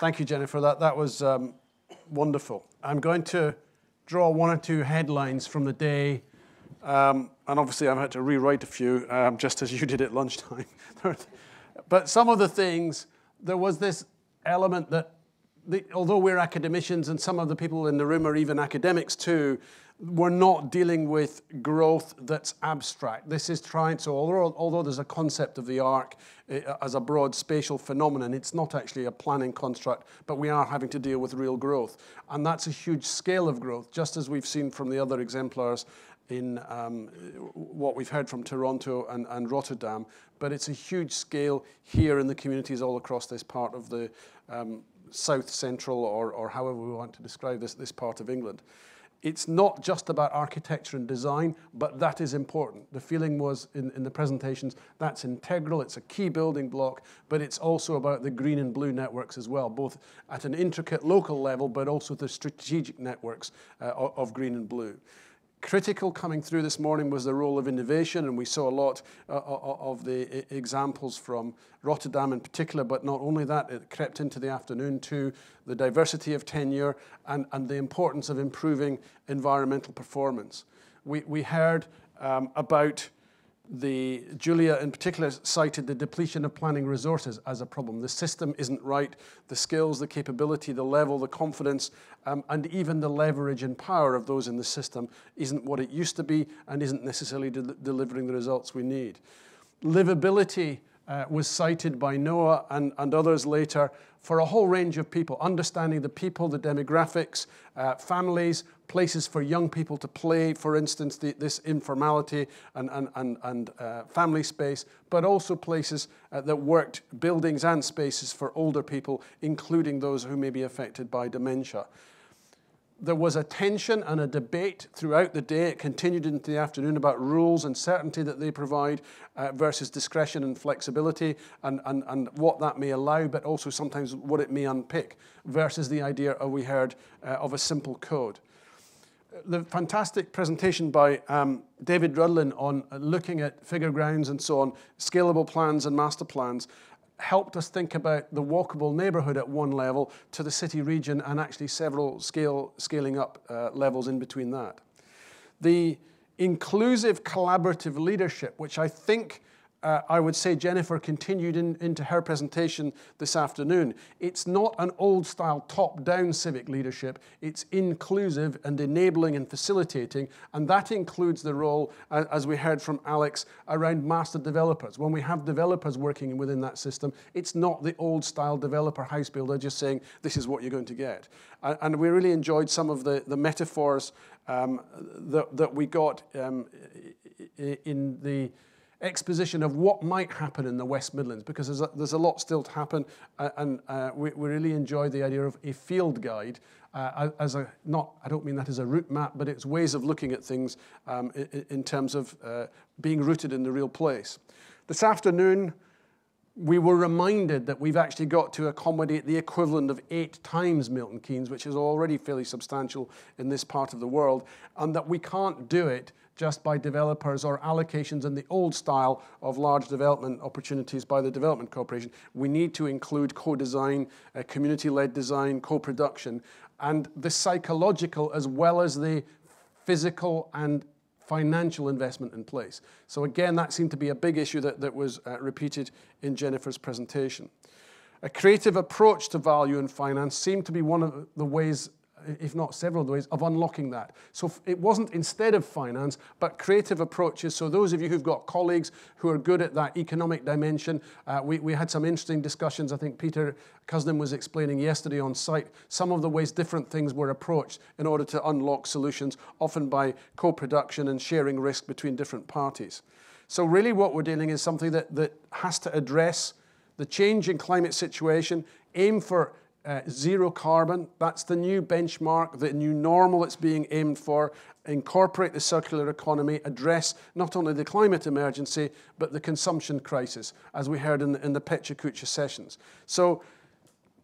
Thank you, Jennifer. That, that was um, wonderful. I'm going to draw one or two headlines from the day. Um, and obviously, I've had to rewrite a few, um, just as you did at lunchtime. but some of the things, there was this element that, the, although we're academicians and some of the people in the room are even academics too, we're not dealing with growth that's abstract. This is trying, so although, although there's a concept of the arc uh, as a broad spatial phenomenon, it's not actually a planning construct, but we are having to deal with real growth. And that's a huge scale of growth, just as we've seen from the other exemplars in um, what we've heard from Toronto and, and, Rotterdam, but it's a huge scale here in the communities all across this part of the um, south central or, or however we want to describe this, this part of England it's not just about architecture and design, but that is important. The feeling was in, in the presentations that's integral, it's a key building block, but it's also about the green and blue networks as well, both at an intricate local level, but also the strategic networks uh, of green and blue critical coming through this morning was the role of innovation, and we saw a lot uh, uh, uh of the examples from Rotterdam in particular, but not only that, it crept into the afternoon too, the diversity of tenure and, and the importance of improving environmental performance. We, we heard um, about the Julia in particular cited the depletion of planning resources as a problem. The system isn't right. The skills, the capability, the level, the confidence, um, and even the leverage and power of those in the system isn't what it used to be and isn't necessarily de delivering the results we need. Livability uh, was cited by Noah and, and others later for a whole range of people, understanding the people, the demographics, uh, families, places for young people to play, for instance, the, this informality and, and, and, and uh, family space, but also places uh, that worked, buildings and spaces for older people, including those who may be affected by dementia there was a tension and a debate throughout the day. It continued into the afternoon about rules and certainty that they provide uh, versus discretion and flexibility and, and, and what that may allow, but also sometimes what it may unpick versus the idea of, we heard uh, of a simple code. The fantastic presentation by um, David Rudlin on looking at figure grounds and so on, scalable plans and master plans, helped us think about the walkable neighborhood at one level to the city region and actually several scale, scaling up uh, levels in between that. The inclusive collaborative leadership, which I think uh, I would say Jennifer continued in, into her presentation this afternoon. It's not an old style top down civic leadership, it's inclusive and enabling and facilitating, and that includes the role, uh, as we heard from Alex, around master developers. When we have developers working within that system, it's not the old style developer house builder just saying, this is what you're going to get. And, we really enjoyed some of the, the metaphors um, that, that we got um, in the exposition of what might happen in the West Midlands because there's a, there's a lot still to happen uh, and uh, we, we, really enjoy the idea of a field guide uh, as a, not, I don't mean that as a route map, but it's ways of looking at things um, in, in, terms of uh, being rooted in the real place. This afternoon, we were reminded that we've actually got to accommodate the equivalent of eight times Milton Keynes, which is already fairly substantial in this part of the world, and that we can't do it just by developers or allocations in the old style of large development opportunities by the Development Corporation. We need to include co-design, uh, community-led design, co-production, and the psychological as well as the physical and financial investment in place. So again, that seemed to be a big issue that, that was uh, repeated in Jennifer's presentation. A creative approach to value and finance seemed to be one of the ways if not several ways, of unlocking that. So it wasn't instead of finance, but creative approaches. So those of you who've got colleagues who are good at that economic dimension, uh, we, we had some interesting discussions. I think Peter Cusden was explaining yesterday on site some of the ways different things were approached in order to unlock solutions, often by co-production and sharing risk between different parties. So really what we're dealing is something that, that has to address the change in climate situation, aim for uh, zero carbon. That's the new benchmark, the new normal that's being aimed for. Incorporate the circular economy, address not only the climate emergency, but the consumption crisis, as we heard in in the Pecha sessions. So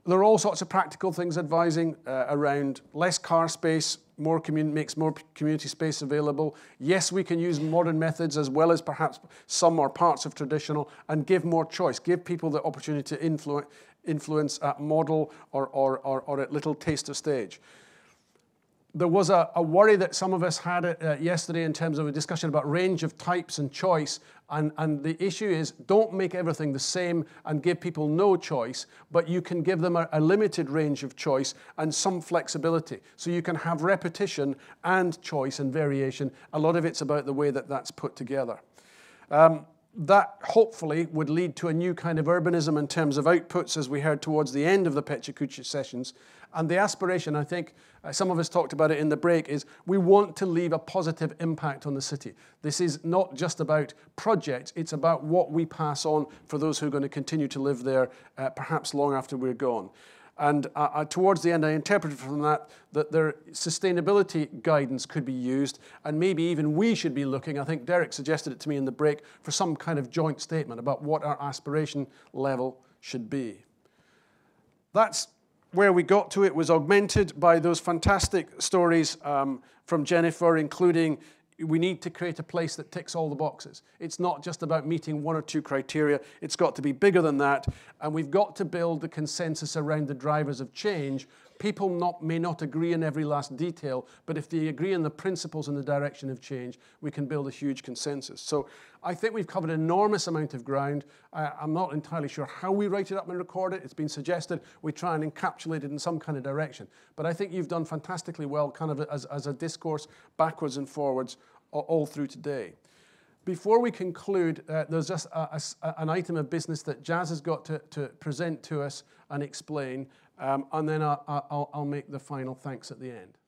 there are all sorts of practical things advising uh, around less car space, more makes more community space available. Yes, we can use modern methods as well as perhaps some or parts of traditional and give more choice, give people the opportunity to influence, influence at model or, or, or, or at little taster stage there was a, a, worry that some of us had uh, yesterday in terms of a discussion about range of types and choice. And, and the issue is don't make everything the same and give people no choice, but you can give them a, a limited range of choice and some flexibility. So you can have repetition and choice and variation. A lot of it's about the way that that's put together. Um, that hopefully would lead to a new kind of urbanism in terms of outputs, as we heard towards the end of the Pechakucha sessions, and the aspiration, I think, uh, some of us talked about it in the break, is we want to leave a positive impact on the city. This is not just about projects, it's about what we pass on for those who are going to continue to live there, uh, perhaps long after we're gone. And uh, uh, towards the end, I interpreted from that that their sustainability guidance could be used, and maybe even we should be looking. I think Derek suggested it to me in the break for some kind of joint statement about what our aspiration level should be. That's where we got to, it was augmented by those fantastic stories um, from Jennifer, including we need to create a place that ticks all the boxes. It's not just about meeting one or two criteria, it's got to be bigger than that. And we've got to build the consensus around the drivers of change People not, may not agree in every last detail, but if they agree in the principles and the direction of change, we can build a huge consensus. So I think we've covered an enormous amount of ground. I'm not entirely sure how we write it up and record it. It's been suggested we try and encapsulate it in some kind of direction. But I think you've done fantastically well, kind of as, as a discourse backwards and forwards all through today. Before we conclude, uh, there's just a, a, an item of business that Jazz has got to, to present to us and explain. Um, and then I'll, I'll, I'll make the final thanks at the end.